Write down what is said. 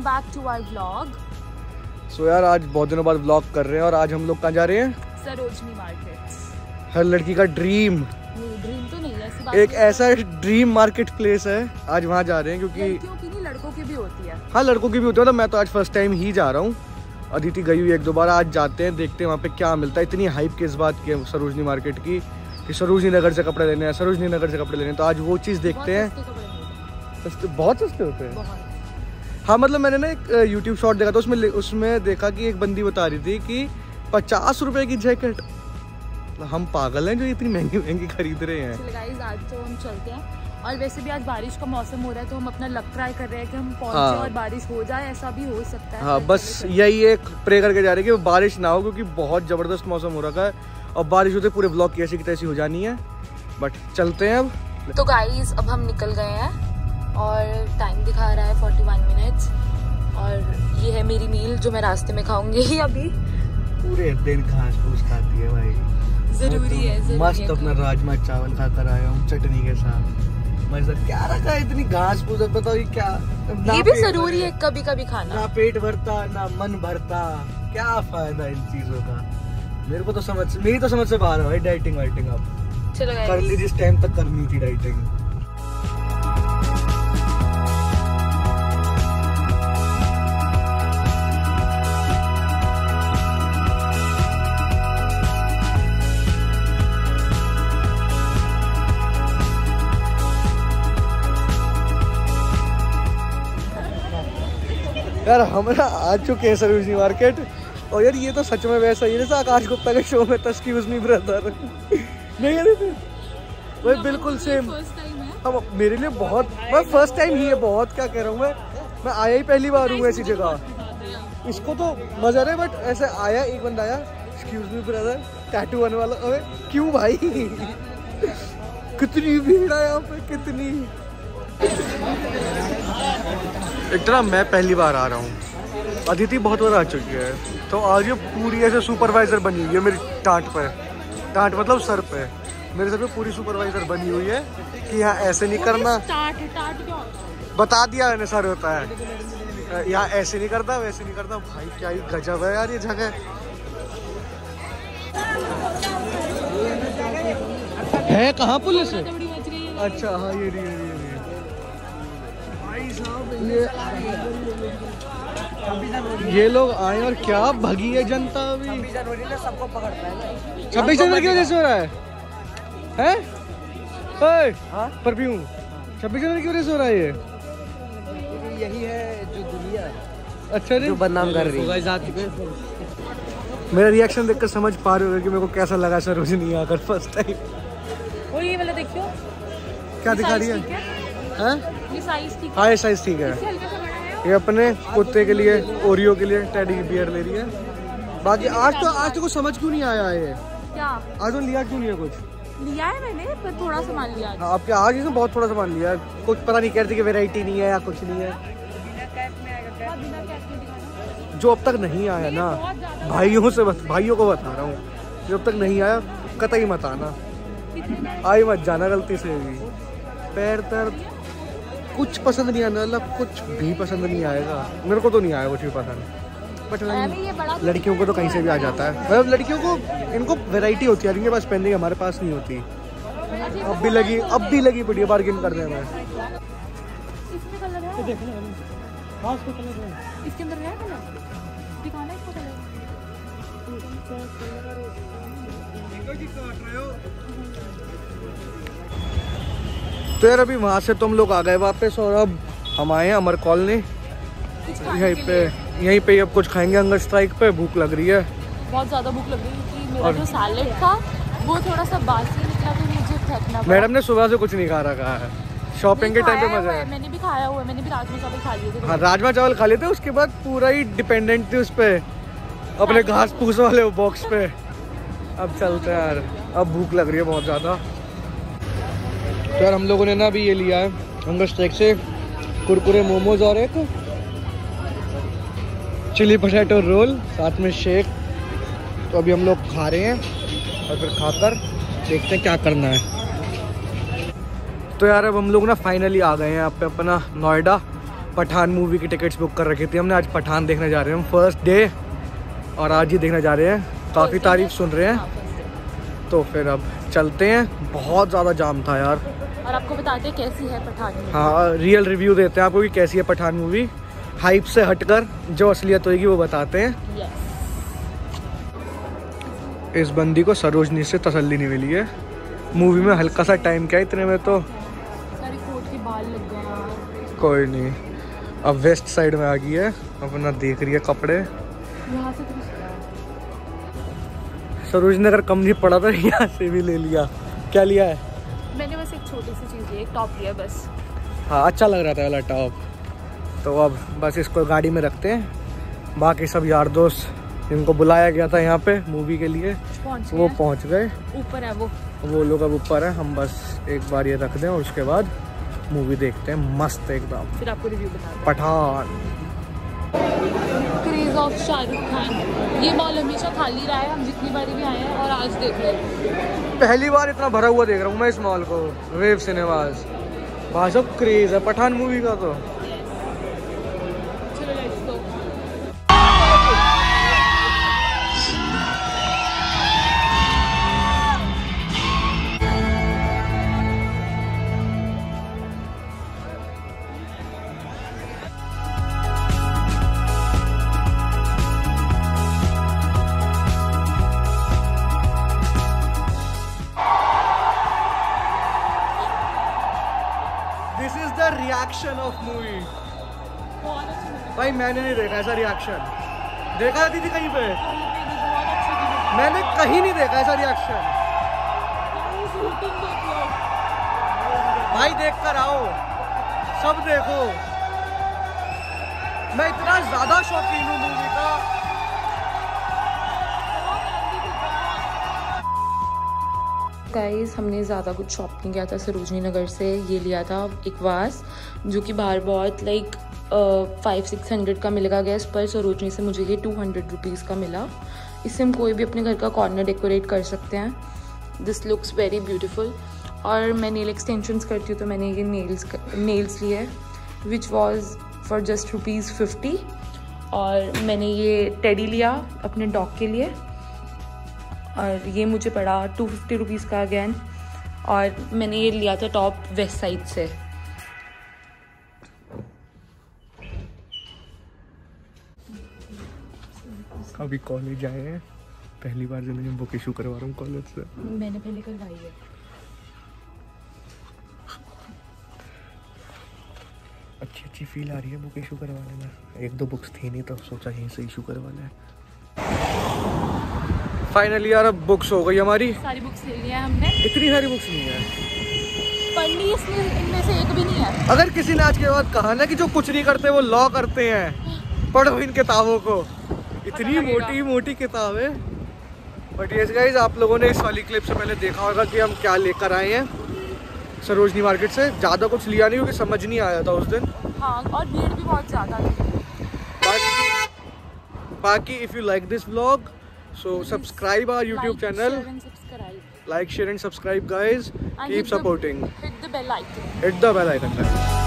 Welcome back to our vlog so यार आज बहुत दिनों बाद व्लॉग कर रहे हैं और आज हम लोग कहाँ जा रहे हैं? सरोजनी मार्केट हर लड़की का ड्रीम ड्रीम तो नहीं है ऐसी बात एक। ऐसा ड्रीम मार्केट प्लेस है आज वहाँ जा रहे हैं क्योंकि की नहीं लड़कों की भी होती है। हाँ लड़कों की भी होती है तो मैं तो आज फ़र्स्ट टाइम ही जा रहा हूँ। अदिति गई हुई एक दो बार आज जाते हैं देखते हैं वहाँ पे क्या मिलता है। इतनी हाइप किस बात की सरोजनी मार्केट की कि सरोजनी नगर से कपड़े लेने हैं सरोजनी नगर से कपड़े लेने हैं। तो आज वो चीज़ देखते हैं। बहुत सस्ते बहुत सस्ते होते हैं। हाँ मतलब मैंने ना एक यूट्यूब शॉट देखा था उसमें उसमें देखा कि एक बंदी बता रही थी कि पचास रुपए की जैकेट हम पागल हैं जो इतनी महँगी महँगी खरीद रहे हैं। आज तो हम चलते हैं। और वैसे भी आज बारिश का मौसम हो रहा है तो हम अपना लक ट्राई कर रहे हैं कि हम पहुँचे हाँ। और बारिश हो जाए ऐसा भी हो सकता है। हाँ बस यही एक प्रे करके जा रहे हैं कि बारिश ना हो क्योंकि बहुत ज़बरदस्त मौसम हो रखा है। और बारिश होते पूरे ब्लॉक की ऐसी की तैसी हो जानी है। बट चलते हैं अब। तो गाइस अब हम निकल गए हैं। और टाइम दिखा रहा है 41 मिनट्स और ये है मेरी मील जो मैं रास्ते में खाऊँगी अभी। पूरे दिन घास फूस खाती है भाई। ज़रूरी है ज़रूरी मस्त है अपना राजमा चावल खा कर आया हूँ चटनी के साथ। मैं क्या रखा है इतनी घास फूस बताओ ये क्या। ये भी ज़रूरी है कभी कभी खाना। ना पेट भरता ना मन भरता। क्या फ़ायदा इन चीज़ों का? मेरे को तो समझ मेरी तो समझ से बाहर है भाई डाइटिंग वाइटिंग अब। चलो कर ली गाइस जिस टाइम तक करनी थी डाइटिंग। यार हम ना आ चुके हैं सरोजनी मार्केट। और यार ये तो सच में वैसा ही है जैसा आकाश गुप्ता के शो में तस्कीज मी ब्रदर नहीं रहे थे भाई बिल्कुल सेम है। अब मेरे लिए बहुत मैं फ़र्स्ट टाइम ही है बहुत क्या कह रहा हूँ मैं? मैं आया ही पहली बार हूँ ऐसी जगह। इसको तो मज़ा रहा है बट ऐसे आया एक बंदा आया एक्सक्यूज मी ब्रदर टैटू आने वाला अरे क्यों भाई? कितनी भीड़ है यहाँ पे कितनी। एक तरह मैं पहली बार आ रहा हूँ। अदिति बहुत बार आ चुकी है। तो आज ये पूरी ऐसे सुपरवाइजर बनी हुई है मेरी टाट पे टाट मतलब सर पे। मेरे सर पे पूरी सुपरवाइजर बनी हुई है कि यहाँ ऐसे नहीं करना। होता है? बता दिया मैंने सर होता है। यहाँ ऐसे नहीं करता वैसे नहीं करता। भाई क्या ही गजब है यार ये जगह। है कहाँ पुलिस? अच्छा हाँ ये रही ये रही, ये ये लोग आए और क्या भगी है जनता अभी। सबको पकड़ता है छब्बीस जनवरी की वजह से हो रहा है? हैं? ओए परफ्यूम छब्बीस जनवरी की वजह से हो रहा है ये? यही है जो दुनिया अच्छा जो। बदनाम कर रही है। मेरा रिएक्शन देखकर समझ पा रहे हो कि मेरे को कैसा लगा सरोजनी आकर फ़र्स्ट टाइम वो ये वाला देखियो। क्या दिखा रही है? है? हैं। ये साइज़ ठीक हाँ। ये है। ये अपने कुत्ते के लिए ओरियो के लिए टेडी बियर ले रही है। बाकी आज तो आज तो कुछ समझ क्यों नहीं आया ये? क्या? आज तो लिया क्यों नहीं है कुछ? लिया है मैंने पर थोड़ा सामान लिया आज। हाँ, आपके आज इसमें बहुत थोड़ा सामान लिया। कुछ पता नहीं कह रही थी कि वेराइटी नहीं है या कुछ नहीं है। जो अब तक नहीं आया ना भाइयों से बत, भाइयों को बता रहा हूँ। जो अब तक नहीं आया कतई मत आना। आई मत जाना गलती से भी। पैर दर्द कुछ पसंद नहीं आने वाला कुछ भी पसंद नहीं आएगा। मेरे को तो नहीं आया कुछ भी पसंद। बट अभी ये बड़ा लड़कियों को तो कहीं से भी आ जाता है। मतलब लड़कियों को इनको वैरायटी होती है इनके पास पहनने की हमारे पास नहीं होती। अब भी लगी अब भी लगी पड़ी है बार्गेन करने में। इसमें इसके अंदर है कलर? दिखाना इसका कलर। तो यार अभी वहाँ से तुम लोग आ गए वापस और अब हम आए हैं अमर कॉलोनी। यहीं पे लिए। यहीं पे अब कुछ खाएँगे हंगर स्ट्राइक पे भूख लग रही है। बहुत ज़्यादा भूख लग रही है क्योंकि मेरा और- जो सैलेड था वो थोड़ा सा बासी निकला तो मुझे फेंकना मैडम ने सुबह से कुछ नहीं खा रखा है। शॉपिंग के टाइम पे मज़ा है। मैंने भी खाया हुआ है मैंने भी राजमा चावल खा लिए थे। हाँ राजमा चावल खा लेते उसके बाद पूरा ही डिपेंडेंट थी उस पे। अपने घास फूस वाले बॉक्स पे। अब चलते हैं यार अब भूख लग रही है बहुत ज़्यादा। तो यार, हम लोगों ने ना अभी ये लिया है हंगर स्टेक से कुरकुरे, मोमोज और एक चिली पटेटो रोल साथ में शेक तो अभी हम लोग खा रहे हैं और फिर खाकर देखते हैं क्या करना है। तो यार, अब हम लोग ना फाइनली आ गए हैं, यहाँ पे अपना नोएडा पठान मूवी की टिकट्स बुक कर रखी थी। हमने आज पठान देखने जा रहे हैं, हम फ़र्स्ट डे और आज ही देखने जा रहे हैं। काफ़ी तारीफ़ सुन रहे हैं। तो फिर अब चलते हैं, बहुत ज़्यादा जाम था यार। और आपको बताते हैं कैसी है पठान। हाँ रियल रिव्यू देते हैं आपको कि कैसी है पठान मूवी हाइप से हटकर जो असलियत होगी वो बताते हैं। Yes. इस बंदी को सरोजनी से तसल्ली नहीं मिली है। मूवी में हल्का सा टाइम क्या है इतने में तो? कोई नहीं। अब वेस्ट साइड में आ गई है। अपना देख रही है कपड़े। यहाँ से तो सरोजनी अगर कम नहीं पड़ा तो यहाँ से भी ले लिया। क्या लिया है? मैंने बस एक छोटी सी चीज़ ली एक टॉप लिया बस। हाँ अच्छा लग रहा था वाला टॉप तो अब बस इसको गाड़ी में रखते हैं। बाकी सब यार दोस्त जिनको बुलाया गया था यहाँ पे मूवी के लिए पहुँच वो पहुँच गए। ऊपर है वो। वो लोग अब ऊपर है हम बस एक बार ये रख दें और उसके बाद मूवी देखते हैं मस्त एकदम। फिर आपको रिव्यू बता पठान। ऑफ़ शाहरुख खान ये मॉल हमेशा खाली रहा है, हम जितनी बारी भी आए हैं और आज देख रहे पहली बार इतना भरा हुआ देख रहा हूँ मैं इस मॉल को, वेब सिनेमाज भाई सब क्रेज है, पठान मूवी का तो। रिएक्शन ऑफ़ मूवी भाई, मैंने नहीं देखा ऐसा रिएक्शन देखा दीदी कहीं पे? मैंने कहीं नहीं देखा ऐसा रिएक्शन भाई, देख कर आओ. सब देखो. मैं इतना ज़्यादा शौकीन हूँ मूवी का. गाइस हमने ज़्यादा कुछ शॉप नहीं किया था सरोजनी नगर से, ये लिया था एक वास, जो कि बाहर बहुत लाइक फाइव सिक्स हंड्रेड का मिलेगा गैस पर सरोजनी से मुझे ये टू हंड्रेड रुपीज़ का मिला। इससे हम कोई भी अपने घर का कॉर्नर डेकोरेट कर सकते हैं। दिस लुक्स वेरी ब्यूटिफुल और मैं नेल एक्सटेंशंस करती हूँ तो मैंने ये नेल्स नेल्स लिए which was for just rupees fifty और मैंने ये टेडी लिया अपने डॉग के लिए। और ये मुझे पड़ा टू फिफ्टी रुपीज़ का अगैन और मैंने ये लिया था टॉप वेस्ट साइड से। अभी कॉलेज आए हैं। पहली बार ज़िंदगी में बुक इशू करवा रहा हूँ कॉलेज से। मैंने पहले करवाई है। अच्छी अच्छी फील आ रही है बुक इशू करवाने में। एक दो बुक्स थी नहीं तो सोचा यहीं से इशू करवा लें। फाइनली यार अब बुक्स हो गई हमारी। सारी बुक्स ले लिया हमने। इतनी सारी बुक्स नहीं है। पढ़नी इसमें इनमें से एक भी नहीं है। अगर किसी ने आज के बाद कहा ना कि जो कुछ नहीं करते वो लॉ करते हैं पढ़ो इन किताबों को। इतनी मोटी मोटी किताब है। बट ये गाइज़ आप लोगों ने इस वाली क्लिप से पहले देखा होगा कि हम क्या लेकर आए हैं। सरोजनी मार्केट से। ज़्यादा कुछ लिया नहीं क्योंकि समझ नहीं आया था उस दिन। हाँ और भीड़ भी बहुत ज़्यादा थी। बाकी बाकी if you like this vlog so subscribe our YouTube Like, channel. share and subscribe. like share and subscribe guys And keep hit supporting. the- Hit the bell icon. hit the bell icon.